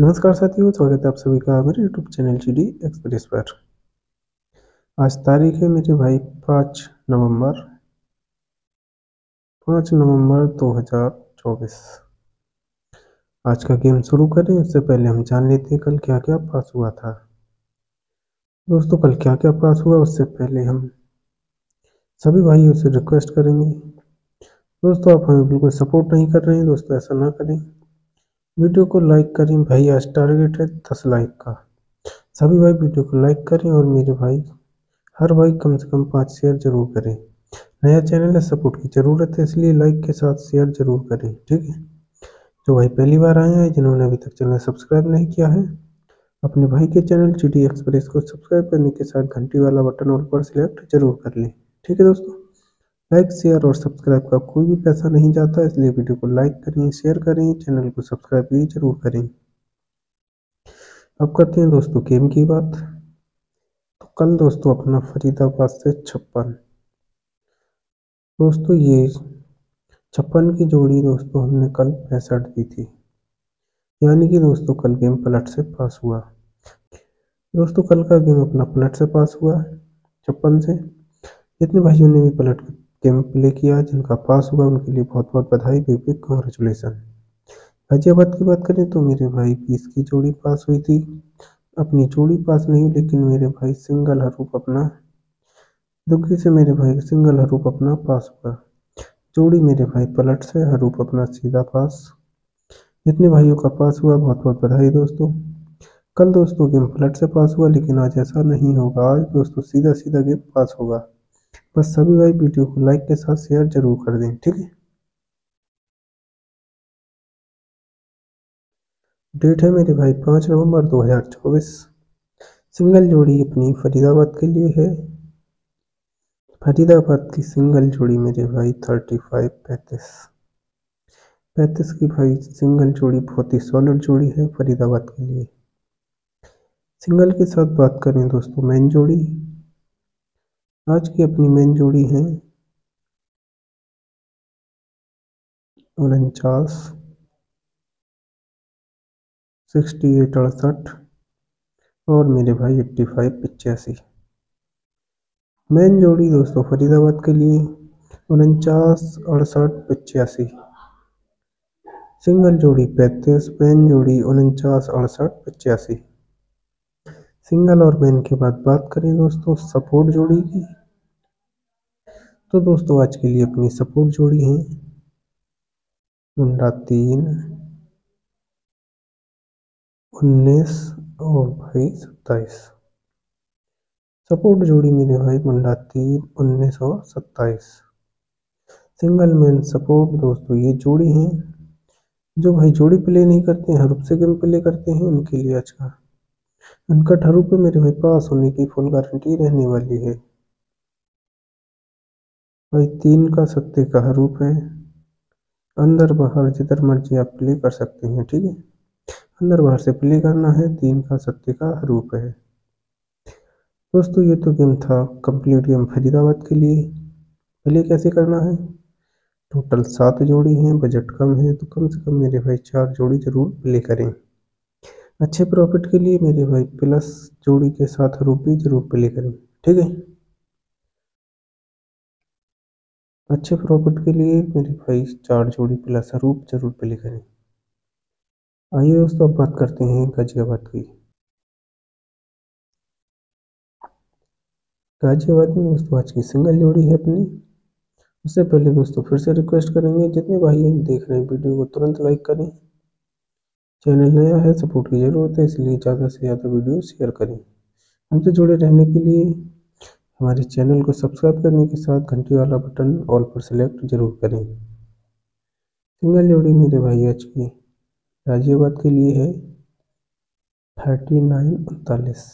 नमस्कार साथियों, स्वागत है आप सभी का मेरे YouTube channel G D Express पर। आज तारीख है मेरे भाई पाँच नवंबर पाँच नवंबर 2024 आज का गेम शुरू करें, उससे पहले हम जान लेते हैं कल क्या क्या पास हुआ था। दोस्तों, कल क्या क्या पास हुआ, उससे पहले हम सभी भाइयों से रिक्वेस्ट करेंगे। दोस्तों, आप हमें बिल्कुल सपोर्ट नहीं कर रहे हैं, दोस्तों, ऐसा ना करें। वीडियो को लाइक करें। भाई, आज टारगेट है दस लाइक का। सभी भाई वीडियो को लाइक करें और मेरे भाई, हर भाई कम से कम पाँच शेयर ज़रूर करें। नया चैनल है सपोर्ट की ज़रूरत है, इसलिए लाइक के साथ शेयर ज़रूर करें, ठीक है? जो भाई पहली बार आए हैं, जिन्होंने अभी तक चैनल सब्सक्राइब नहीं किया है, अपने भाई के चैनल जी एक्सप्रेस को सब्सक्राइब करने के साथ घंटी वाला बटन और पर सिलेक्ट ज़रूर कर लें, ठीक है दोस्तों? लाइक, शेयर और सब्सक्राइब का कोई भी पैसा नहीं जाता, इसलिए वीडियो को लाइक करें, शेयर करें, चैनल को सब्सक्राइब भी ज़रूर करें। अब करते हैं दोस्तों गेम की बात। तो कल दोस्तों अपना फरीदाबाद से छप्पन। दोस्तों ये छप्पन की जोड़ी दोस्तों हमने कल पैंसठ दी थी। यानी कि दोस्तों कल गेम पलट से पास हुआ। दोस्तों कल का गेम अपना पलट से पास हुआ छप्पन से। जितने भाइयों ने भी पलट गेम प्ले किया जिनका पास हुआ उनके लिए बहुत बहुत बधाई बिग बिग कॉन्ग्रेचुलेसन गाजियाबाद की बात करें तो मेरे भाई बीस की जोड़ी पास हुई थी। अपनी जोड़ी पास नहीं, लेकिन मेरे भाई सिंगल हरूप अपना दुग्गी से मेरे भाई सिंगल हरूप अपना पास हुआ। जोड़ी मेरे भाई पलट से हरूप अपना सीधा पास। जितने भाइयों का पास हुआ, बहुत बहुत बधाई दोस्तों। कल दोस्तों गेम पलट से पास हुआ, लेकिन आज ऐसा नहीं होगा। आज दोस्तों सीधा सीधा गेम पास होगा। बस सभी भाई वीडियो को लाइक के साथ शेयर ज़रूर कर दें, ठीक है? डेट है मेरे भाई पाँच नवंबर 2024 सिंगल जोड़ी अपनी फरीदाबाद के लिए है। फरीदाबाद की सिंगल जोड़ी मेरे भाई थर्टी फाइव पैंतीस। पैंतीस की भाई सिंगल जोड़ी बहुत ही सॉलिड जोड़ी है फरीदाबाद के लिए। सिंगल के साथ बात करें दोस्तों मेन जोड़ी। आज की अपनी मेन जोड़ी है उनचास, सिक्सटी एट अड़सठ और मेरे भाई एट्टी फाइव पचासी। मेन जोड़ी दोस्तों फरीदाबाद के लिए उनचास, अड़सठ, पचासी। सिंगल जोड़ी पैंतीस, मेन जोड़ी उनचास, अड़सठ, पचासी। सिंगल और मेन के बाद बात करें दोस्तों, सपोर्ट जोड़ी की। तो दोस्तों, आज के लिए अपनी सपोर्ट जोड़ी है। मुंडा तीन, उन्नीस और भाई सत्ताईस। सपोर्ट जोड़ी मेरे भाई मुंडा तीन, उन्नीस और सत्ताईस। सिंगल मैन सपोर्ट दोस्तों, ये जोड़ी है। जो भाई जोड़ी प्ले नहीं करते हैं हरूप से गेम प्ले करते हैं, उनके लिए आज का अनकट हरूप पे मेरे भाई पास होने की फुल गारंटी रहने वाली है। भाई, तीन का सत्ते का हरूप है। अंदर बाहर जिधर मर्ज़ी आप प्ले कर सकते हैं, ठीक है? अंदर बाहर से प्ले करना है, तीन का सत्ते का हरूप है। दोस्तों, ये तो गेम था कंप्लीट गेम फरीदाबाद के लिए। प्ले कैसे करना है। टोटल सात जोड़ी हैं बजट कम है तो कम से कम मेरे भाई चार जोड़ी ज़रूर प्ले करें। अच्छे प्रॉफिट के लिए मेरे भाई प्लस जोड़ी के साथ हरूप भी ज़रूर प्ले करें ठीक है? अच्छे प्रॉफिट के लिए मेरे भाई चार जोड़ी प्लस रूप ज़रूर प्ले करें आइए दोस्तों, अब बात करते हैं गाजियाबाद की। गाजियाबाद में दोस्तों, आज की सिंगल जोड़ी है अपनी। उससे पहले दोस्तों, फिर से रिक्वेस्ट करेंगे, जितने भाई देख रहे हैं वीडियो को, तुरंत लाइक करें। चैनल नया है, सपोर्ट की ज़रूरत है, इसलिए ज़्यादा से ज़्यादा वीडियो शेयर करें। हमसे जुड़े रहने के लिए हमारे चैनल को सब्सक्राइब करने के साथ घंटी वाला बटन ऑल पर सेलेक्ट ज़रूर करें। सिंगल जोड़ी मेरे भाई आज की गाजियाबाद के लिए है। थर्टी नाइन उनतालीस।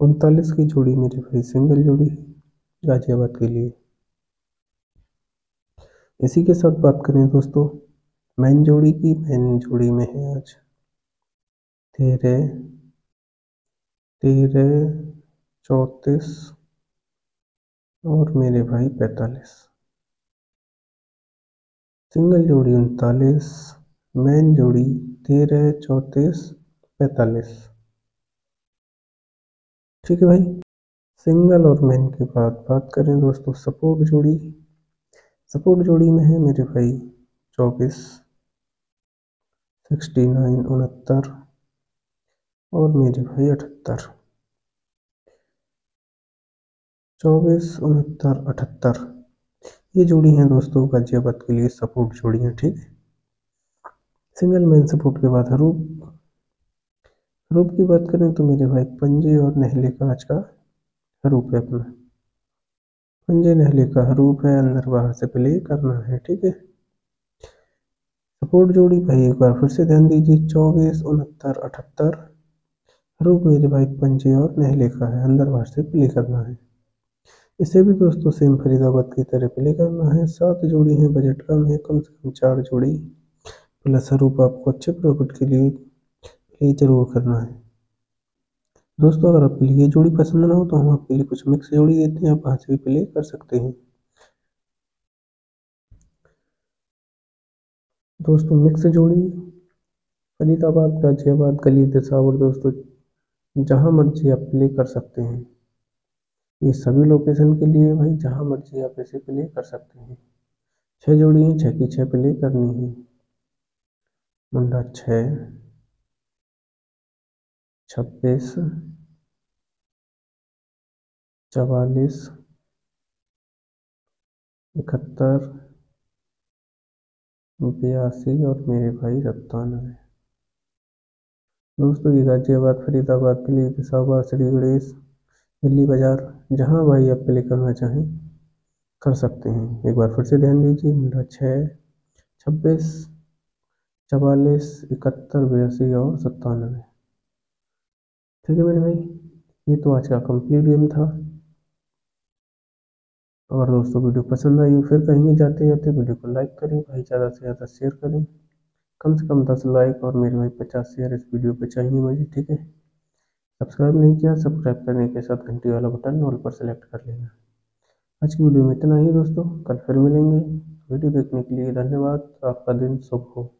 उनतालीस की जोड़ी मेरे भाई सिंगल जोड़ी है गाजियाबाद के लिए। इसी के साथ बात करें दोस्तों। मैन जोड़ी की मैन जोड़ी में है आज। तेरह तेरह चौंतीस और मेरे भाई पैंतालीस। सिंगल जोड़ी उनतालीस मैन जोड़ी तेरह चौंतीस, पैंतालीस। ठीक है भाई, सिंगल और मैन के बाद बात करें दोस्तों, सपोर्ट जोड़ी। सपोर्ट जोड़ी में है मेरे भाई चौबीस सिक्सटी नाइन, उनहत्तर और मेरे भाई अठहत्तर। चौबीस, उनहत्तर, अठहत्तर। ये जोड़ी हैं दोस्तों गाजियाबाद के लिए सपोर्ट ठीक? है सिंगल मैन सपोर्ट के बाद हरूप। हरूप की बात करें तो मेरे भाई पंजे और नहले का आज का हरूप है अपना। पंजे, नहले का हरूप है, अंदर बाहर से प्ले करना है, ठीक है? सपोर्ट जोड़ी भाई, एक बार फिर से ध्यान दीजिए, चौबीस, उनहत्तर, अठहत्तर। रूप मेरे भाई पंजे और नहले का है, अंदर बाहर से प्ले करना है। इसे भी दोस्तों सेम फरीदाबाद की तरह प्ले करना है। सात जोड़ी है, बजट कम है, कम से कम चार जोड़ी। प्लस रूप आपको अच्छे प्रॉफिट के लिए प्ले ज़रूर करना है। दोस्तों, अगर आपके लिए जोड़ी पसंद ना हो तो हम आपके लिए कुछ मिक्स जोड़ी देते हैं, आप वहाँ से भी प्ले कर सकते हैं। दोस्तों, मिक्स जोड़ी। फरीदाबाद, गाजियाबाद गली दिसावर दोस्तों, जहाँ मर्ज़ी आप प्ले कर सकते हैं। ये सभी लोकेशन के लिए भाई, जहाँ मर्ज़ी आप ऐसे प्ले कर सकते हैं। छः जोड़ी हैं छः की छः प्ले करनी है। मुंडा छः छब्बीस, चवालीस, इकहत्तर बयासी और मेरे भाई सत्तानवे दोस्तों, ये गाजियाबाद फरीदाबाद दिल्ली पिशावर श्री गणेश दिल्ली बाज़ार, जहाँ भाई आप प्ले करना चाहें, कर सकते हैं। एक बार फिर से ध्यान दीजिए मेरा छः, छब्बीस, चवालीस, इकहत्तर, बयासी और सत्तानवे। ठीक है मेरे भाई, ये तो आज का कंप्लीट गेम था। अगर दोस्तों वीडियो पसंद आई हो, फिर कहीं जाते जाते वीडियो को लाइक करें, भाई ज़्यादा से ज़्यादा शेयर करें। कम से कम दस लाइक और मेरे भाई पचास शेयर इस वीडियो पे चाहिए मुझे, ठीक है? सब्सक्राइब नहीं किया सब्सक्राइब करने के साथ घंटी वाला बटन ऑल पर सेलेक्ट कर लेना। आज की वीडियो में इतना ही दोस्तों, कल फिर मिलेंगे। वीडियो देखने के लिए धन्यवाद, आपका दिन शुभ हो।